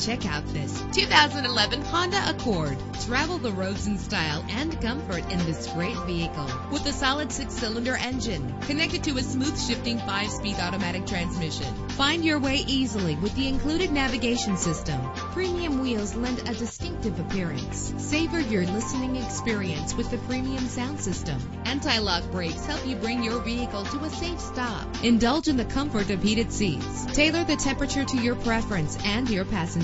Check out this 2011 Honda Accord. Travel the roads in style and comfort in this great vehicle with a solid six-cylinder engine connected to a smooth shifting five-speed automatic transmission. Find your way easily with the included navigation system. Premium wheels lend a distinctive appearance. Savor your listening experience with the premium sound system. Anti-lock brakes help you bring your vehicle to a safe stop. Indulge in the comfort of heated seats. Tailor the temperature to your preference and your